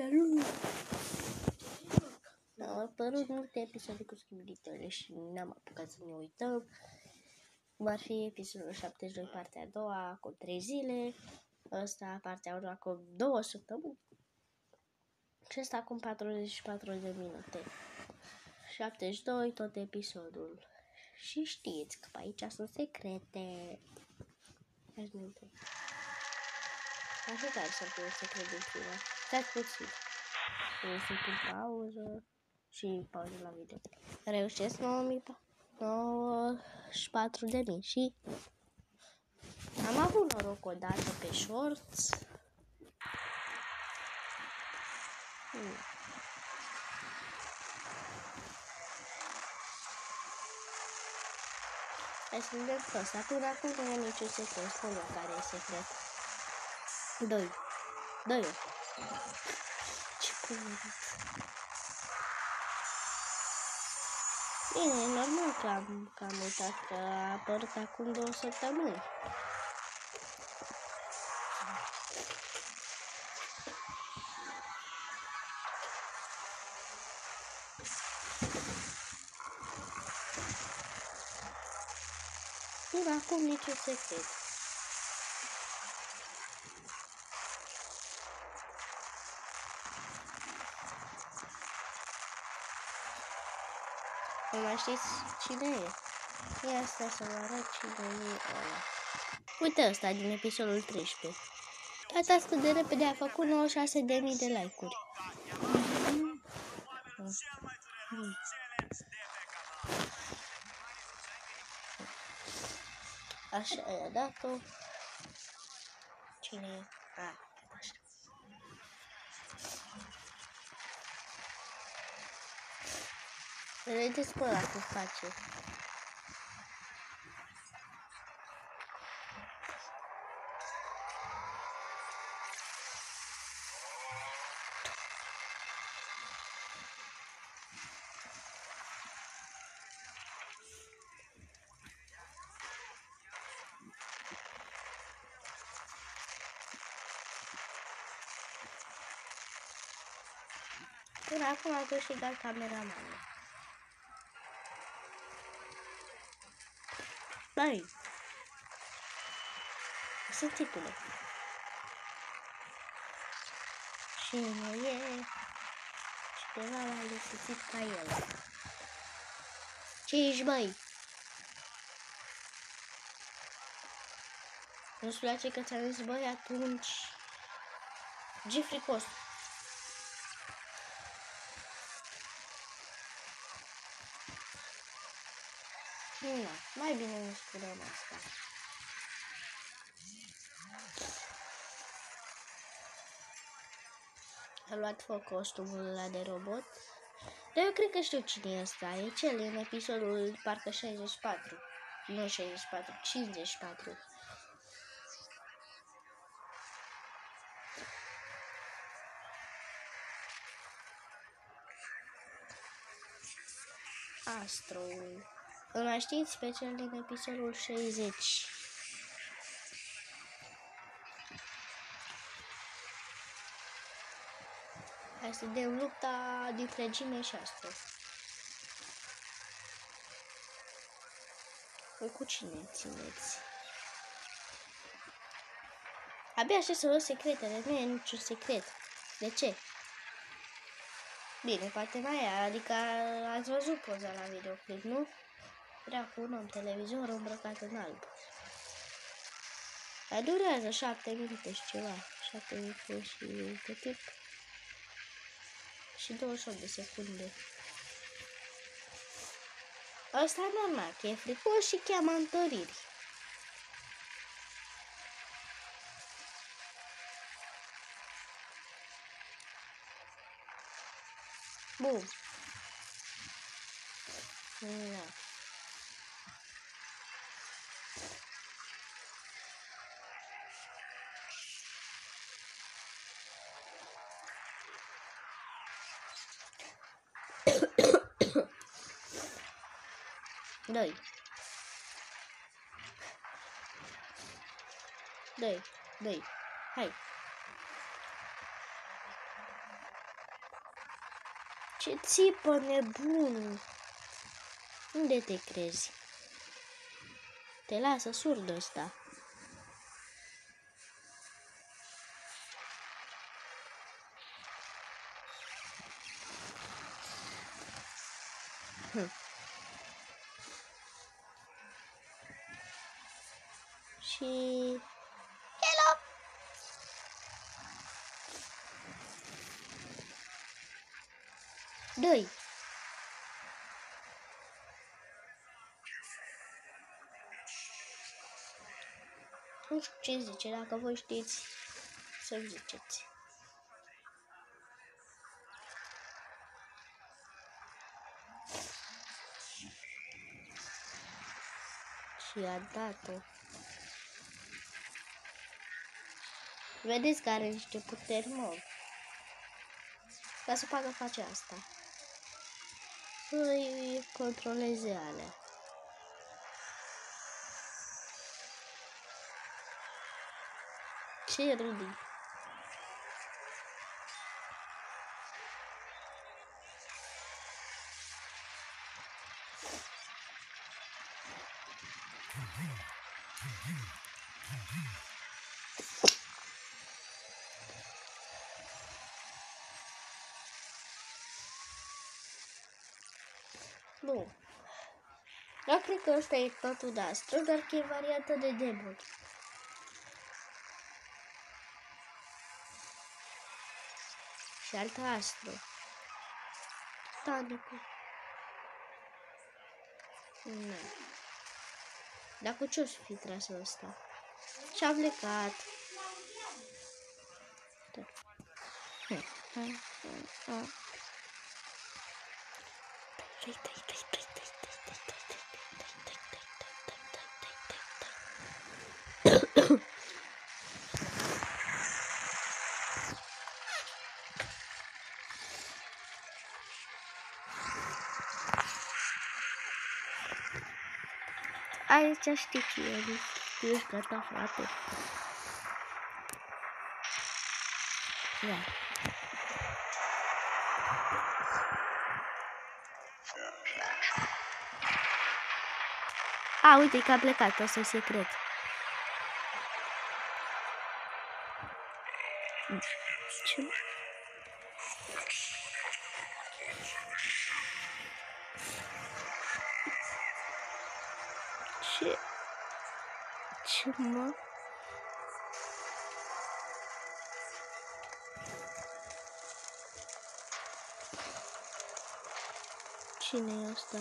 Salut! Au apărut multe episoade cu schimbilitele și n-am apucat să ne uităm. Va fi episodul 72, partea a doua, cu 3 zile. Ăsta, partea a doua, cu 2 săptămâni. Și ăsta acum 44 de minute. 72, tot episodul. Și știți că pe aici sunt secrete. Hai să ne uităm. Așa tare să fie un secret din prima. Stați puțin. Sunt în pauză și pauză la video. Reușesc 94 de mii și am avut noroc o dată pe shorts. Hmm. Hai să vedem prost. Acum, acum nu e niciun secret. Spune care e secret. 2. 2. Tipo Bine, normal că am, că am uitat că a apărut acum două săptămâni. Până acum niciun secret. Nu mai știți cine e? Ia asta să vă arăt cine e ăla. Uite ăsta din episodul 13. Tata asta de repede a făcut 96.000 de like-uri. Așa i-a dat-o. Cine e? A, așa. Vedeți pe ăla cum face. Până acum a câștigat cameramanul. Băi! Sunt tipule. Și nu e cineva l-a lipsit ca el. Ce ești, băi? Nu-ți place că ți-am zis, băi, atunci... Ce fricos. Nu, mai bine nu spunem asta. A luat foc costumul ăla de robot. Dar eu cred că știu cine e ăsta. E cel în episodul parcă 64. Nu 64, 54. Astro. Îl mai știți pe cel din episodul 60. Hai să vedem lupta dintre Jimmy și Astro. Voi cu cine țineți? Abia așa să văd secretele, nu e niciun secret. De ce? Bine, poate mai e, adică ați văzut poza la videoclip, nu? Era cu un om televizor îmbrăcat în alb. Dar durează șapte minute și ceva. Șapte minute și pe timp. Și 28 de secunde. Asta e normal, că e fricos și cheamă întăriri. Bun. Da. Doi. Doi. Doi. Hai. Ce țipă nebunul! Unde te crezi? Te lasă surd ăsta. Hm. Și... Hello! Doi. Nu știu ce zice, dacă voi știți, să ziceți. Și a dat-o. Vedeți că are niște puteri mari. Ca să facă face asta. Să-i controleze alea. Ce râdi? Nu. Eu cred că ăsta e totul de astru, dar că e variantă de demon. Și alta astru. Titanicul. Nu. Dar cu ce o să fi tras ăsta? Și-a plecat. Da. Aici știi ce e, ești gata, frate. Ia. A, uite că a plecat, o să secret. Ce? Ce? Ce mă? Cine e asta?